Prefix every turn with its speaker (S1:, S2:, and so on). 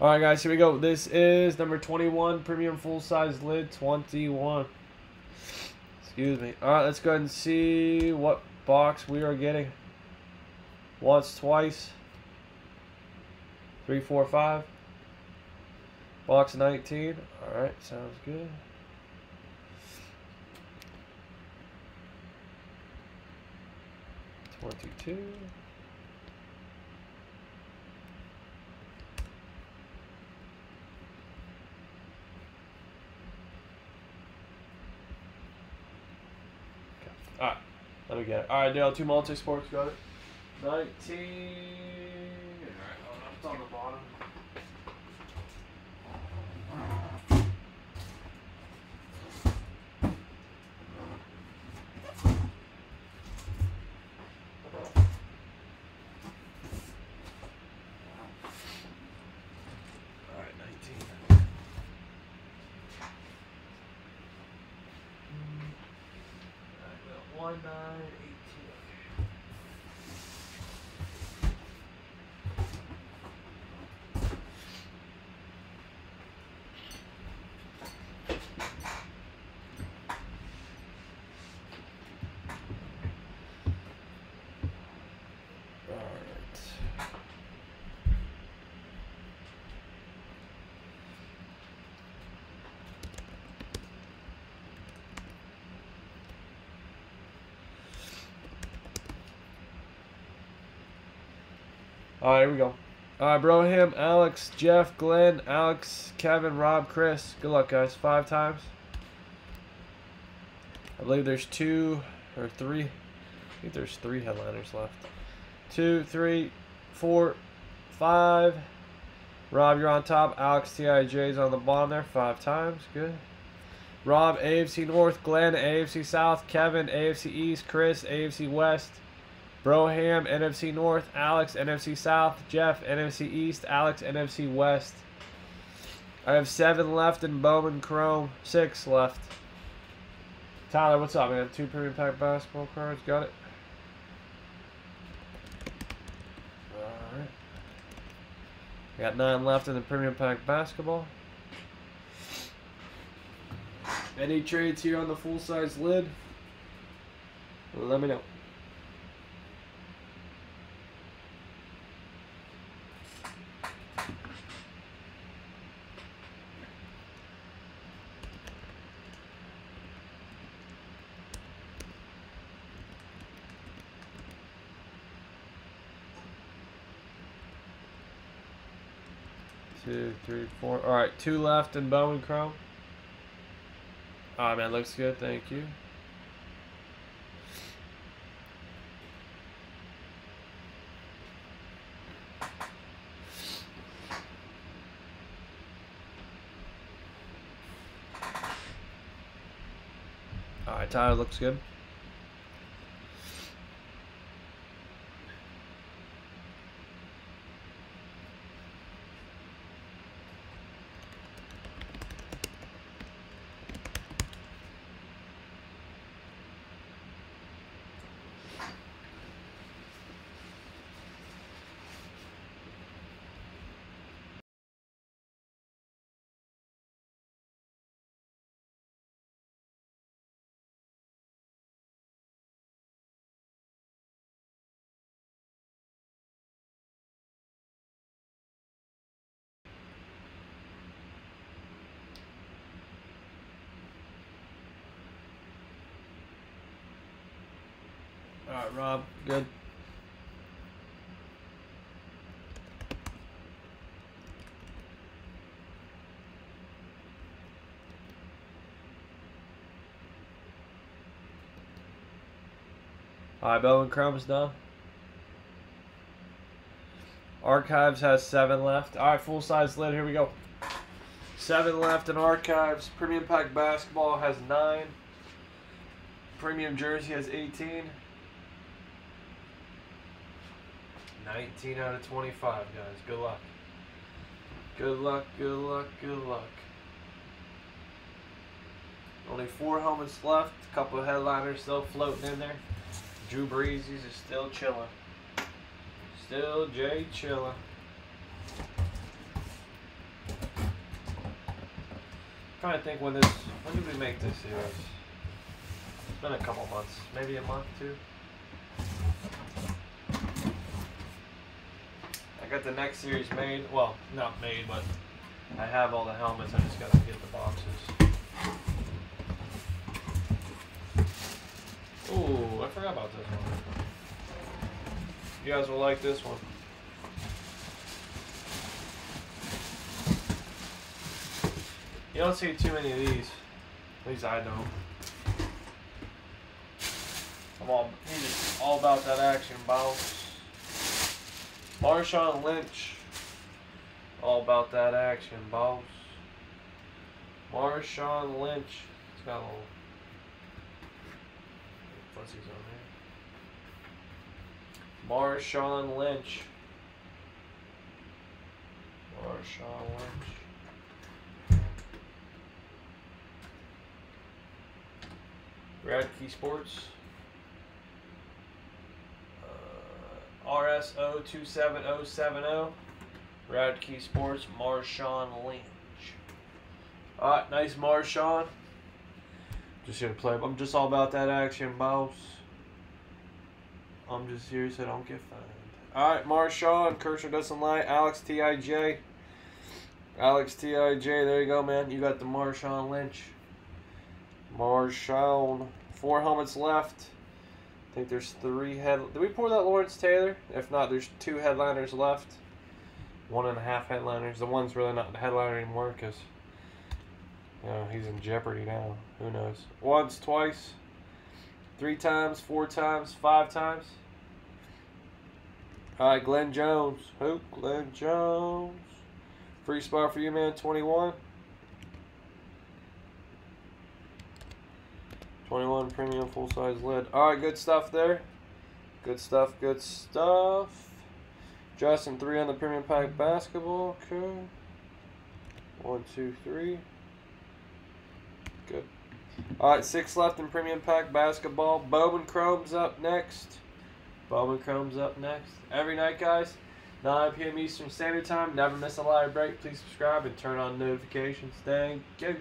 S1: All right, guys, here we go. This is number 21, premium full size lid 21. Excuse me. All right, let's go ahead and see what box we are getting. Once, twice. Three, four, five. Box 19. All right, sounds good. Twenty-two. All right. Let me get it. All right, Dale, two multi sports. Got it. 19. One nine eighteen. All right. All right, here we go. All right, Broham, Alex, Jeff, Glenn, Alex, Kevin, Rob, Chris. Good luck, guys. Five times. I believe there's two or three. I think there's three headliners left. Two, three, four, five. Rob, you're on top. Alex, TIJ's on the bottom there. Five times. Good. Rob, AFC North. Glenn, AFC South. Kevin, AFC East. Chris, AFC West. Broham, NFC North. Alex, NFC South. Jeff, NFC East. Alex, NFC West. I have seven left in Bowman Chrome. Six left. Tyler, what's up, man? Two premium pack basketball cards. Got it. Alright. I got nine left in the premium pack basketball. Any trades here on the full size lid? Let me know. Two, three, four. All right, two left in Bowman Chrome. All right, man, looks good. Thank you. All right, Tyler looks good. Rob, good. All right, Bowman Chrome's done. Archives has seven left. All right, full size lid. Here we go. Seven left in archives. Premium pack basketball has nine. Premium jersey has 18. 19 out of 25, guys. Good luck. Good luck, good luck, good luck. Only four helmets left. A couple headliners still floating in there. Drew Breezy's is still chilling. Still Jay chilling. trying to think when this. When did we make this series? It's been a couple months, maybe a month, two. I got the next series made. Well, not made, but I have all the helmets. I just gotta get the boxes. Ooh, I forgot about this one. You guys will like this one. You don't see too many of these. At least I don't. I'm all all about that action bounce. Marshawn Lynch. All about that action, boss. Marshawn Lynch. It's got a little fuzzies on here. Marshawn Lynch. Marshawn Lynch. Radtke Sports. Uh, RSO 27070. Radtke Sports, Marshawn Lynch. Alright, nice Marshawn. Just to play. I'm just all about that action, boss. I'm just here so I don't get fined. Alright, Marshawn. Kershaw doesn't lie. Alex T.I.J. Alex T.I.J. There you go, man. You got the Marshawn Lynch. Marshawn. Four helmets left. Think there's three head. Did we pour that Lawrence Taylor? If not, there's two headliners left. One and a half headliners. The one's really not the headliner anymore because you know, he's in jeopardy now. Who knows? Once, twice, three times, four times, five times. All right, Glenn Jones. Who? Glenn Jones. Free spot for you, man. 21. 21 premium full size lid. All right, good stuff there. Good stuff, good stuff. Justin, three on the premium pack basketball. Okay. One, two, three. Good. All right, six left in premium pack basketball. Bowman Chrome's up next. Bowman Chrome's up next. Every night, guys, 9 p.m. Eastern Standard Time. Never miss a live break. Please subscribe and turn on notifications. Thank you.